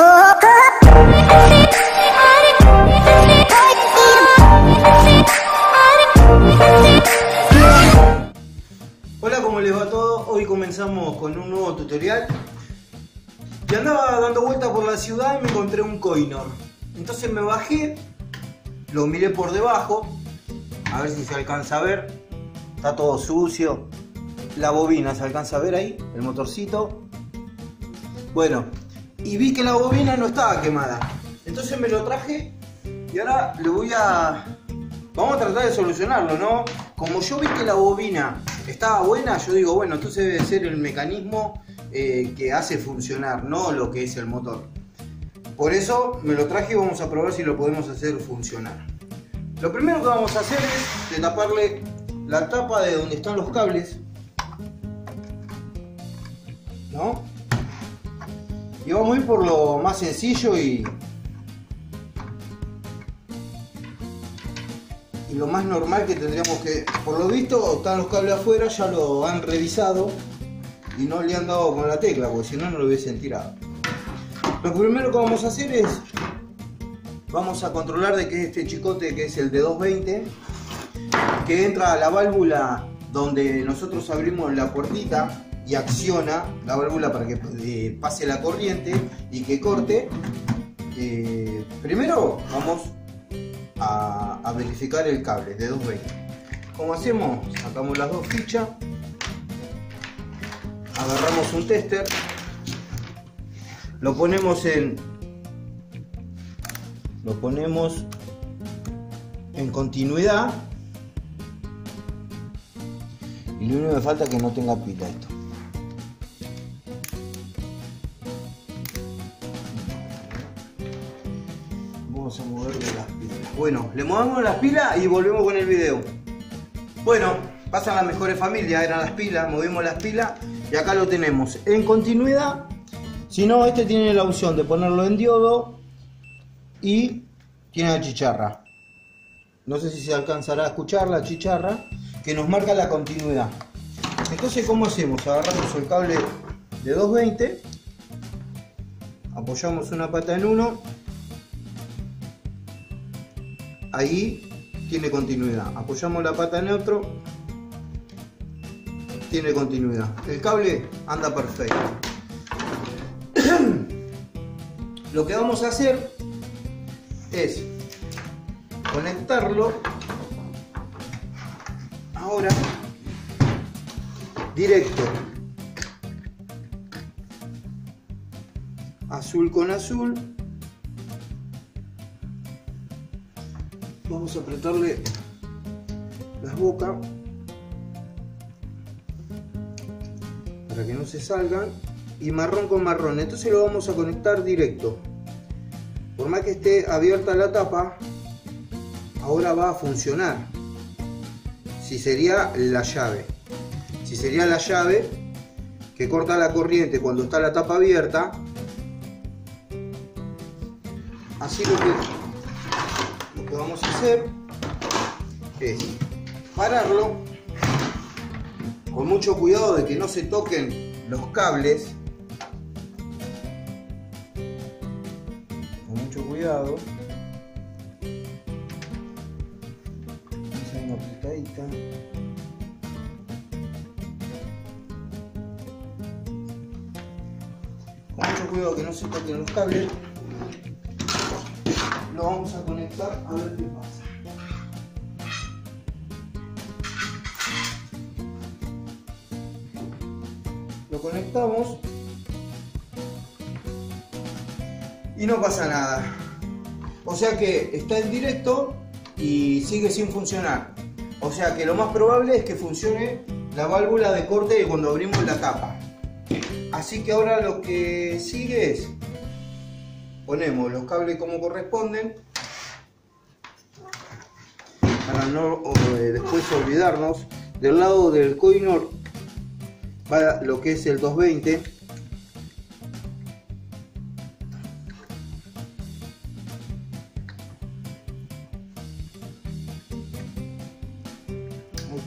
Hola, ¿cómo les va todo? Hoy comenzamos con un nuevo tutorial. Y andaba dando vueltas por la ciudad y me encontré un coinor. Entonces me bajé, lo miré por debajo, a ver si se alcanza a ver. Está todo sucio. La bobina, ¿se alcanza a ver ahí? El motorcito. Bueno, y vi que la bobina no estaba quemada. Entonces me lo traje y ahora le voy a... Vamos a tratar de solucionarlo, ¿no? Como yo vi que la bobina estaba buena, yo digo, bueno, entonces debe ser el mecanismo eh, que hace funcionar, no lo que es el motor. Por eso me lo traje y vamos a probar si lo podemos hacer funcionar. Lo primero que vamos a hacer es de taparle la tapa de donde están los cables. ¿No? Y vamos a ir por lo más sencillo y, y lo más normal que tendríamos que... Por lo visto están los cables afuera, ya lo han revisado y no le han dado con la tecla, porque si no, no lo hubiesen tirado. Lo primero que vamos a hacer es... Vamos a controlar de que este chicote que es el de 220 que entra a la válvula donde nosotros abrimos la puertita y acciona la válvula para que eh, pase la corriente y que corte. Eh, primero vamos a, verificar el cable de 220. ¿Cómo hacemos? Sacamos las dos fichas, agarramos un tester, lo ponemos en lo ponemos en continuidad y lo único que falta es que no tenga pila esto. Bueno, le movemos las pilas y volvemos con el video. Bueno, pasan las mejores familias, eran las pilas, movimos las pilas y acá lo tenemos en continuidad. Si no, este tiene la opción de ponerlo en diodo y tiene la chicharra. No sé si se alcanzará a escuchar la chicharra que nos marca la continuidad. Entonces, ¿cómo hacemos? Agarramos el cable de 220, apoyamos una pata en uno, ahí tiene continuidad. Apoyamos la pata en otro, tiene continuidad. El cable anda perfecto. Lo que vamos a hacer es conectarlo ahora directo azul con azul vamos a apretarle las bocas para que no se salgan y marrón con marrón entonces lo vamos a conectar directo por más que esté abierta la tapa ahora va a funcionar si sería la llave. Si sería la llave que corta la corriente cuando está la tapa abierta. Así lo que, que vamos a hacer es pararlo con mucho cuidado de que no se toquen los cables. Con mucho cuidado. una con mucho cuidado que no se toquen los cables lo vamos a a ver qué pasa lo conectamos y no pasa nada o sea que está en directo y sigue sin funcionar. O sea que lo más probable es que funcione la válvula de corte cuando abrimos la tapa. Así que ahora lo que sigue es ponemos los cables como corresponden para no eh, después olvidarnos. Del lado del coinor va lo que es el 220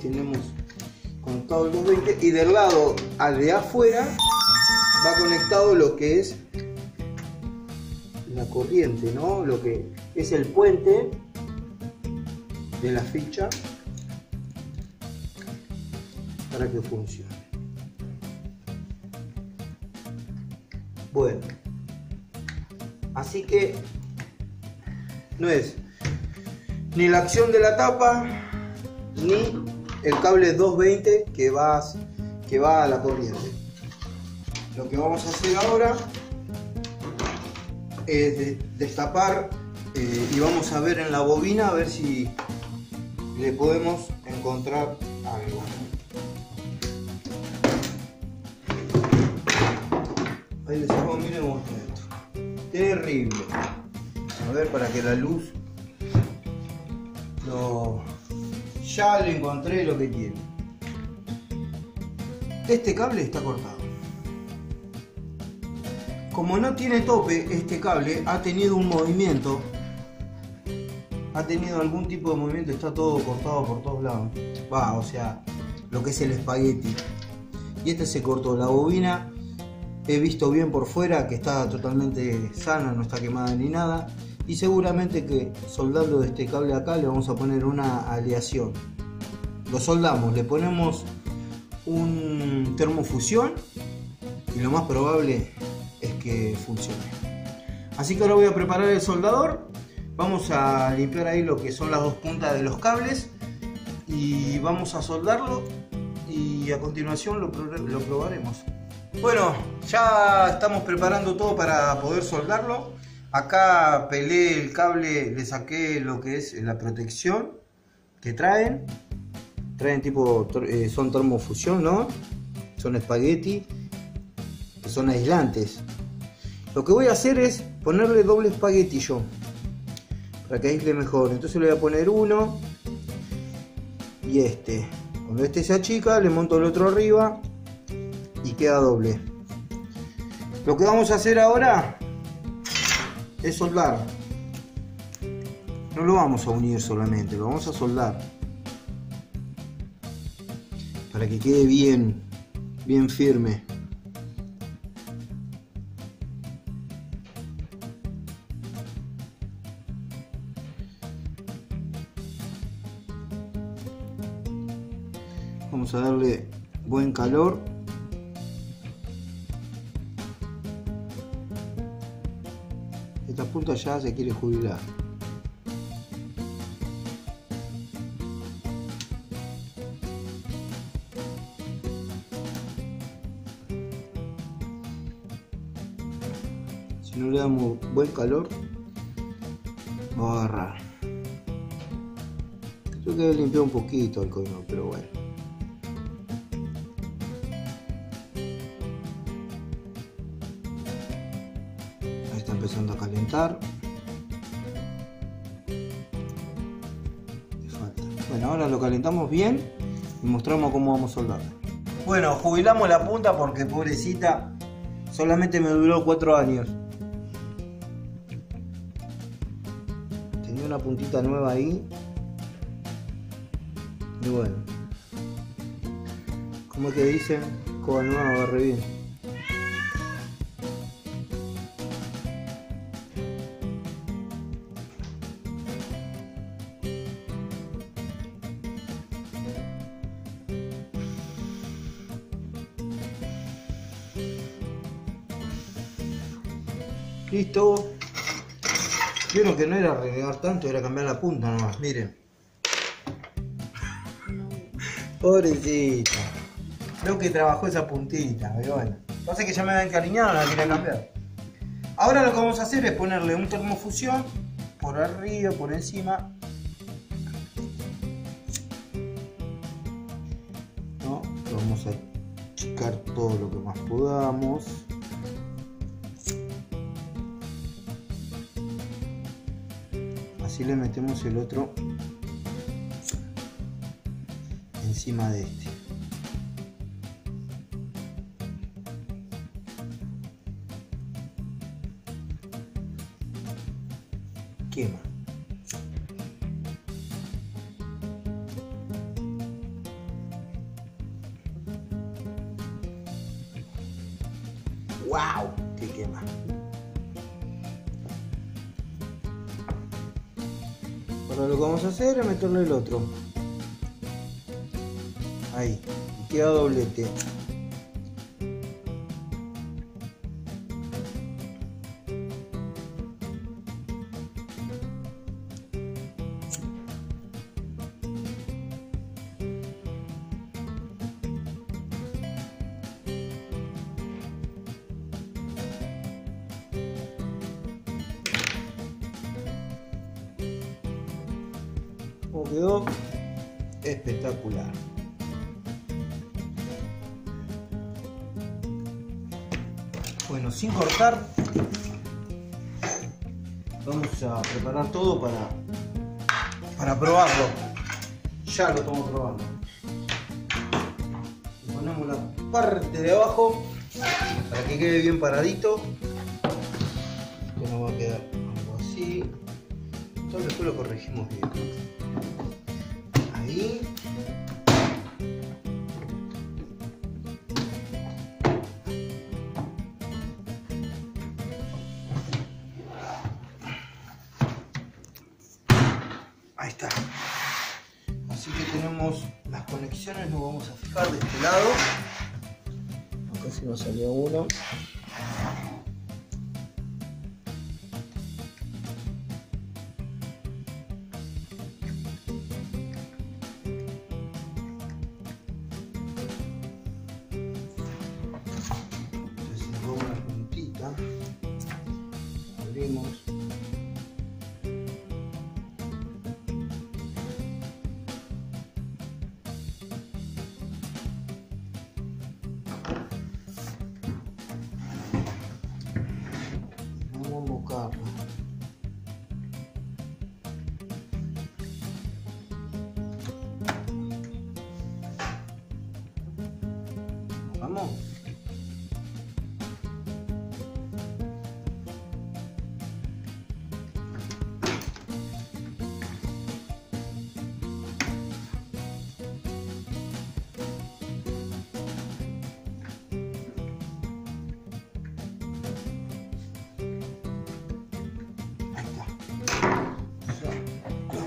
tenemos conectado el 220 y del lado al de afuera va conectado lo que es la corriente, ¿no? Lo que es el puente de la ficha para que funcione. Bueno, así que no es ni la acción de la tapa ni el cable 220 que va, que va a la corriente. Lo que vamos a hacer ahora es destapar eh, y vamos a ver en la bobina a ver si le podemos encontrar algo. Ahí les hago, miren esto. Terrible. A ver para que la luz lo ya le encontré lo que tiene. Este cable está cortado. Como no tiene tope, este cable ha tenido un movimiento. Ha tenido algún tipo de movimiento, está todo cortado por todos lados. Va, o sea, lo que es el espagueti. Y este se cortó. La bobina he visto bien por fuera que está totalmente sana, no está quemada ni nada. Y seguramente que soldando este cable acá le vamos a poner una aleación. Lo soldamos, le ponemos un termofusión y lo más probable es que funcione. Así que ahora voy a preparar el soldador. Vamos a limpiar ahí lo que son las dos puntas de los cables y vamos a soldarlo y a continuación lo, probaremos. Bueno, ya estamos preparando todo para poder soldarlo. Acá pelé el cable, le saqué lo que es la protección que traen. Traen tipo, eh, son termofusión, ¿no? Son espagueti, son aislantes. Lo que voy a hacer es ponerle doble espagueti yo, para que aísle mejor. Entonces le voy a poner uno y este. Cuando este se achica, le monto el otro arriba y queda doble. Lo que vamos a hacer ahora es soldar. No lo vamos a unir solamente, lo vamos a soldar. Para que quede bien, bien firme. Vamos a darle buen calor esta punta ya se quiere jubilar. Si no le damos buen calor, va a agarrar. Creo que limpiar un poquito el coino, pero bueno. Bueno, ahora lo calentamos bien y mostramos cómo vamos a soldar. Bueno, jubilamos la punta porque pobrecita solamente me duró 4 años. Tenía una puntita nueva ahí. Y bueno. Como que dicen, coba nueva agarre bien. Listo. Vieron que no era renegar tanto, era cambiar la punta nomás, miren. Pobrecita. Creo que trabajó esa puntita, pero bueno. Pasa que ya me había encariñado, la quería cambiar. Ahora lo que vamos a hacer es ponerle un termofusión por arriba, por encima. ¿No? Vamos a achicar todo lo que más podamos. Así le metemos el otro encima de este. Quema. Wow vamos a hacer es meterle el otro. Ahí, queda doblete. Como quedó espectacular. Bueno, sin cortar, vamos a preparar todo para, para probarlo. Ya lo estamos probando. Ponemos la parte de abajo para que quede bien paradito. Entonces después lo corregimos bien.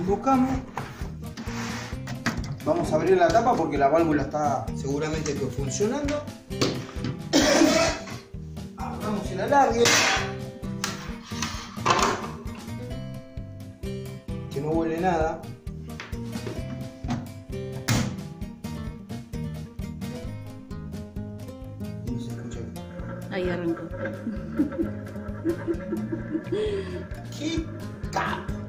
Embocamos. Vamos a abrir la tapa porque la válvula está seguramente que funcionando. Abramos el alargue. Que no huele nada. No se escucha bien. Ahí arrancó. ¡Qué capo!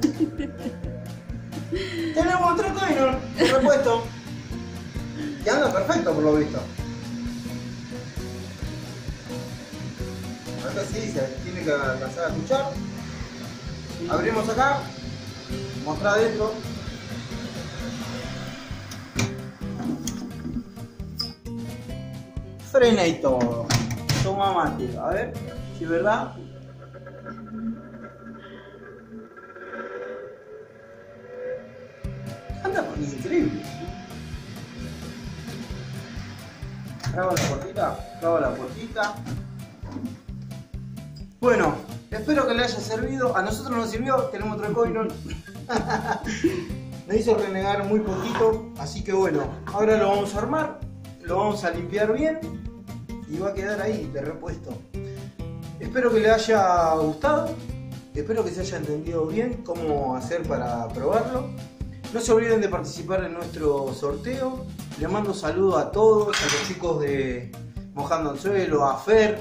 Tenemos otro de repuesto. Que anda perfecto por lo visto. Acá sí se tiene que alcanzar a escuchar. Abrimos acá. Mostrar adentro. Frena y todo. Toma mate. A ver si es verdad. Traba la puertita, traba la puertita. Bueno, espero que le haya servido. A nosotros nos sirvió, tenemos otro coinón. Me hizo renegar muy poquito, así que bueno, ahora lo vamos a armar, lo vamos a limpiar bien y va a quedar ahí de repuesto. Espero que le haya gustado, espero que se haya entendido bien cómo hacer para probarlo. No se olviden de participar en nuestro sorteo. Les mando saludos a todos, a los chicos de Mojando Anzuelo, a Fer,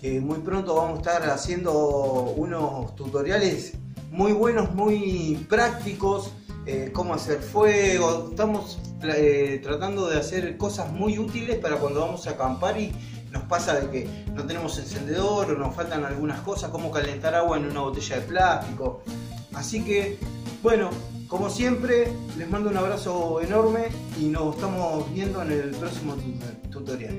que muy pronto vamos a estar haciendo unos tutoriales muy buenos, muy prácticos, eh, cómo hacer fuego. Estamos eh, tratando de hacer cosas muy útiles para cuando vamos a acampar y nos pasa de que no tenemos encendedor o nos faltan algunas cosas, cómo calentar agua en una botella de plástico. Así que, bueno, como siempre, les mando un abrazo enorme y nos estamos viendo en el próximo tutorial.